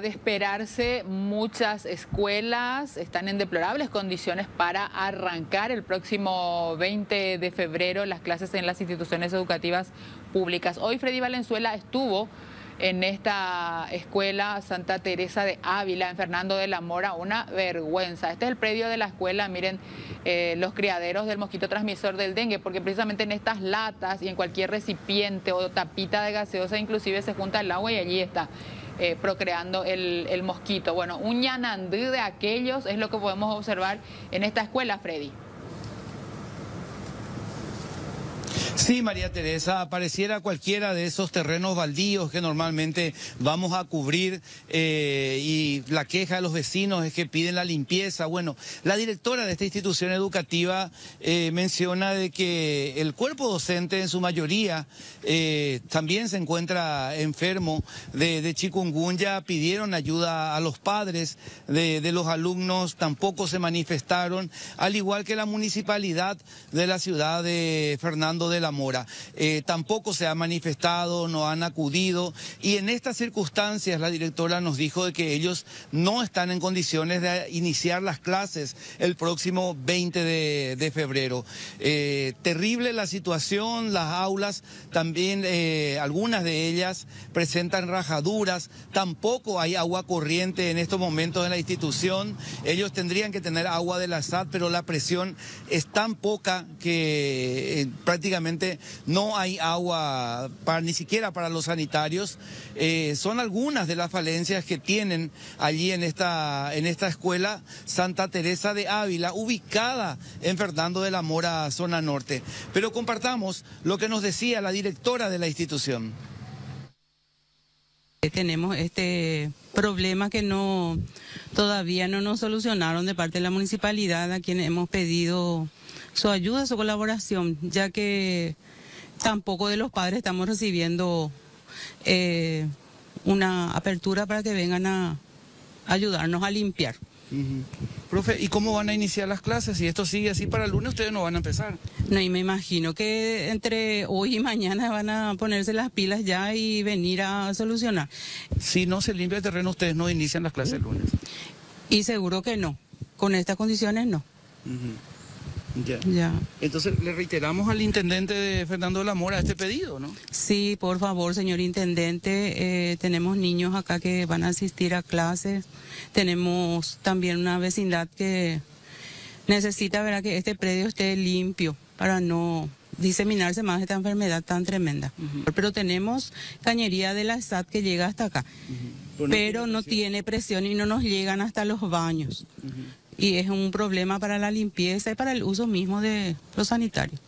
De esperarse, muchas escuelas están en deplorables condiciones para arrancar el próximo 20 de febrero las clases en las instituciones educativas públicas. Hoy Freddy Valenzuela estuvo en esta escuela Santa Teresa de Ávila, en Fernando de la Mora, una vergüenza. Este es el predio de la escuela, miren, eh, los criaderos del mosquito transmisor del dengue, porque precisamente en estas latas y en cualquier recipiente o tapita de gaseosa inclusive se junta el agua y allí está. Eh, procreando el, mosquito. Bueno, un ñanandú de aquellos es lo que podemos observar en esta escuela, Freddy. Sí, María Teresa, apareciera cualquiera de esos terrenos baldíos que normalmente vamos a cubrir eh, y la queja de los vecinos es que piden la limpieza. Bueno, la directora de esta institución educativa eh, menciona de que el cuerpo docente en su mayoría eh, también se encuentra enfermo de, de, chikungunya, pidieron ayuda a los padres de, de los alumnos, tampoco se manifestaron, al igual que la municipalidad de la ciudad de Fernando de la Mora. Eh, tampoco se ha manifestado, no han acudido y en estas circunstancias la directora nos dijo de que ellos no están en condiciones de iniciar las clases el próximo 20 de, febrero. Eh, terrible la situación, las aulas también, eh, algunas de ellas presentan rajaduras, tampoco hay agua corriente en estos momentos en la institución. Ellos tendrían que tener agua de la SAT, pero la presión es tan poca que prácticamente no hay agua para, ni siquiera para los sanitarios. Eh, son algunas de las falencias que tienen allí en esta, en esta escuela Santa Teresa de Ávila, ubicada en Fernando de la Mora, zona norte. Pero compartamos lo que nos decía la directora de la institución. Tenemos este problema que no todavía no nos solucionaron de parte de la municipalidad, a quien hemos pedido su ayuda, su colaboración, ya que tampoco de los padres estamos recibiendo eh, una apertura para que vengan a ayudarnos a limpiar. Profe, ¿y cómo van a iniciar las clases? Si esto sigue así para el lunes, ustedes no van a empezar. No, y me imagino que entre hoy y mañana van a ponerse las pilas ya y venir a solucionar. Si no se limpia el terreno, ustedes no inician las clases el lunes. Y seguro que no. Con estas condiciones no. Ya. ya. Entonces le reiteramos al intendente de Fernando de la Mora este pedido, ¿no? Sí, por favor, señor intendente, eh, tenemos niños acá que van a asistir a clases, tenemos también una vecindad que necesita ver que este predio esté limpio para no diseminarse más esta enfermedad tan tremenda. Pero tenemos cañería de la SAT que llega hasta acá, pero no tiene presión y no nos llegan hasta los baños. Y es un problema para la limpieza y para el uso mismo de los sanitarios.